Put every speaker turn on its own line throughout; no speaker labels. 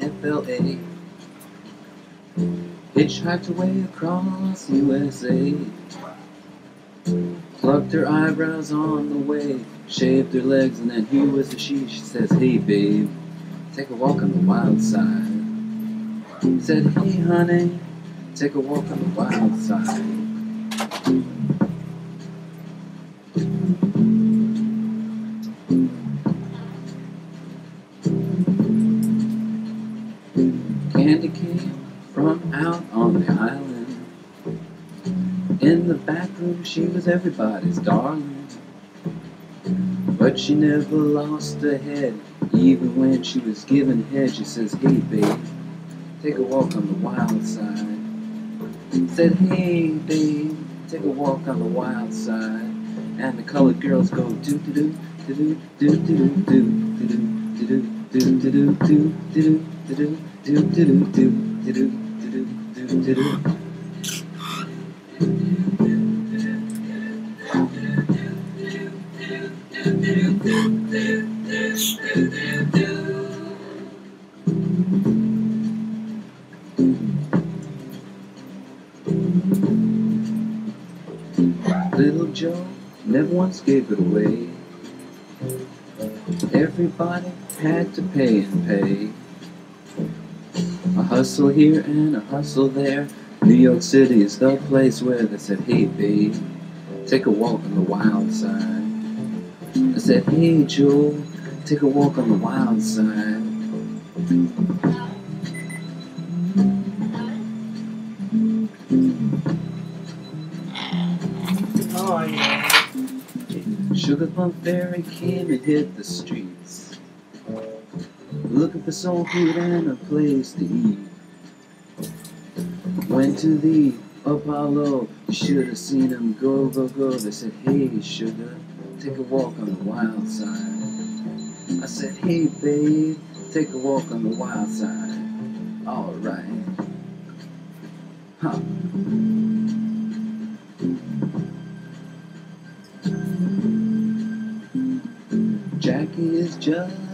FLA. Hitchhiked away across USA. Plucked her eyebrows on the way. Shaved her legs and then here was the she. She says, Hey babe, take a walk on the wild side. Said, Hey honey, take a walk on the wild side. Candy came from out on the island. In the back room, she was everybody's darling. But she never lost her head, even when she was given head. She says, Hey, babe, take a walk on the wild side. Said, Hey, babe, take a walk on the wild side. And the colored girls go do do do do do do do do do do do do do do do do Little Joe never once gave it away. Everybody had to pay and pay. A hustle here and a hustle there. New York City is the place where they said, Hey babe, take a walk on the wild side. I said, Hey Joe, take a walk on the wild side.
Oh, yeah.
Sugar Plum Fairy came and hit the streets. Looking for soul food and a place to eat. Went to the Apollo, you should have seen him go, go, go. They said, Hey, sugar, take a walk on the wild side. I said, Hey, babe, take a walk on the wild side. Alright. Huh. Jackie is just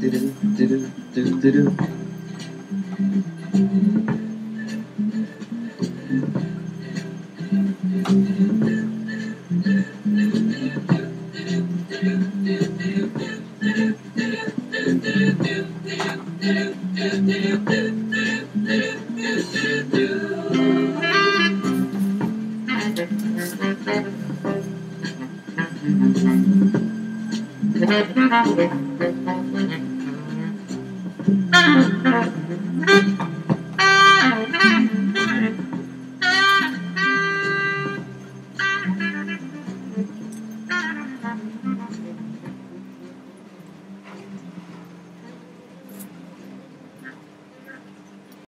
do do do do do
Thank you. Mm-hmm.